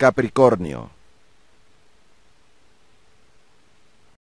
Capricornio.